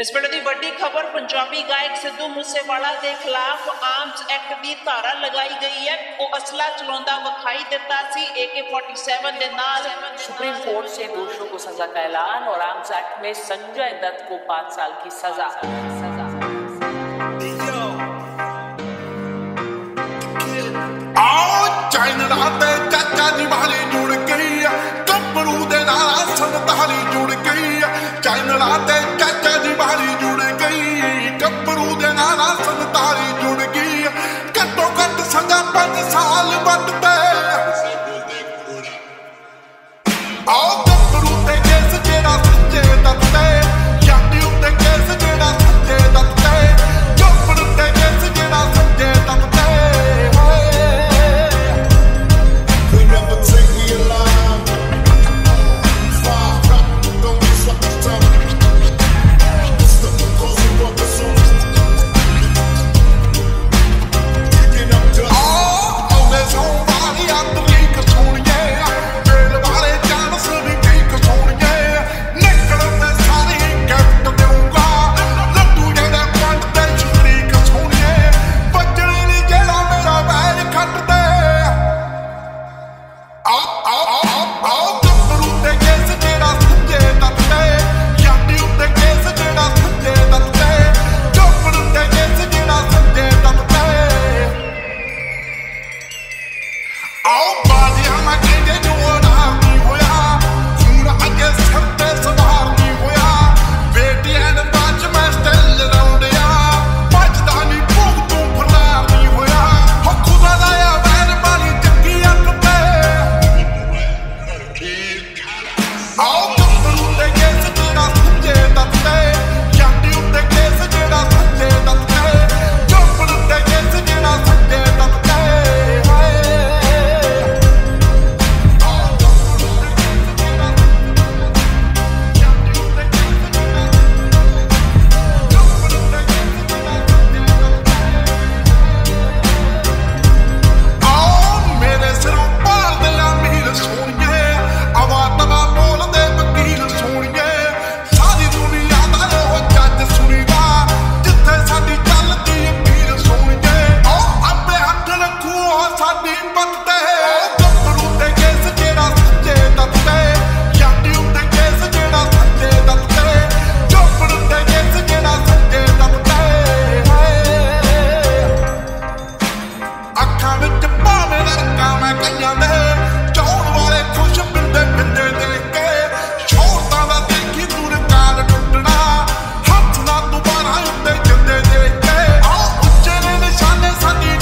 इस बेटे की वही खबर पंजाबी गायक सिद्धू मूसेवाला के खिलाफ आर्म्स एक्ट की धारा लगाई गई है। वो असला चला विखाई दिता सी ए के फोर्टी सैवन के नाल। सुप्रीम कोर्ट से दोषियों को सजा का ऐलान और आर्म्स एक्ट में संजय दत्त को पाँच साल की सजा। सजा जुड़ गई है। ਮੈਂ ਦਾ ਦੇਖੀ ਦੂਰ ਕਾਲ ਟੁੱਟਣਾ, ਹੱਥ ਨਾਲ ਦੁਬਾਰਾ ਉੱਤੇ ਜਿੰਦੇ ਦੇ ਕੇ। ਆ ਉੱਚੇ ਨਿਸ਼ਾਨੇ ਸਾਡੀ